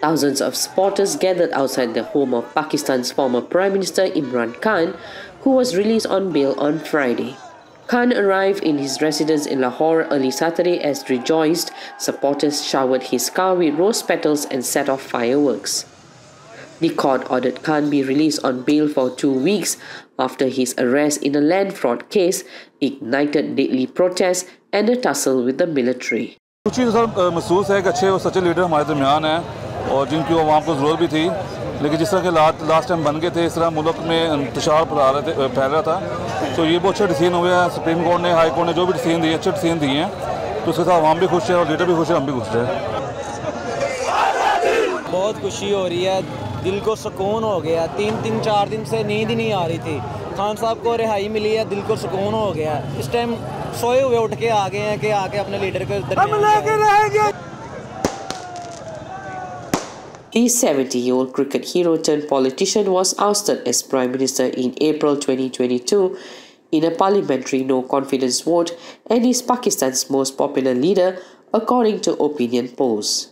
Thousands of supporters gathered outside the home of Pakistan's former Prime Minister Imran Khan, who was released on bail on Friday. Khan arrived in his residence in Lahore early Saturday as rejoiced supporters showered his car with rose petals and set off fireworks. The court ordered Khan be released on bail for two weeks after his arrest in a land fraud case ignited deadly protests and a tussle with the military. कुछ चीज़ sir महसूस है कि अच्छे और सच्चे leader हमारे दरमियान हैं और जिनकी आवाम को ज़रूरत भी थी। लेकिन जिस तरह के लास्ट लास्ट टाइम बन गए थे इस तरह मुल्क में इंतशार फैला रहे थे फैल रहा था। तो ये बहुत अच्छे डिसीज़न हुए हैं। सुप्रीम कोर्ट ने हाई कोर्ट ने जो भी डिसीज़न दिए अच्छे डिसीज़न दिए हैं। तो उसके साथ आवाम भी खुश है और लीडर भी खुश है हम भी खुश हैं। बहुत खुशी हो रही है। दिल को सुकून हो गया। तीन तीन चार दिन से नींद ही नहीं आ रही थी। खान साहब को रिहाई मिली है दिल को सुकून हो गया। इस टाइम सोए हुए उठ के आ गए हैं कि आके अपने लीडर के The 70-year-old cricket hero turned politician was ousted as Prime Minister in April 2022 in a parliamentary no-confidence vote and is Pakistan's most popular leader according to opinion polls.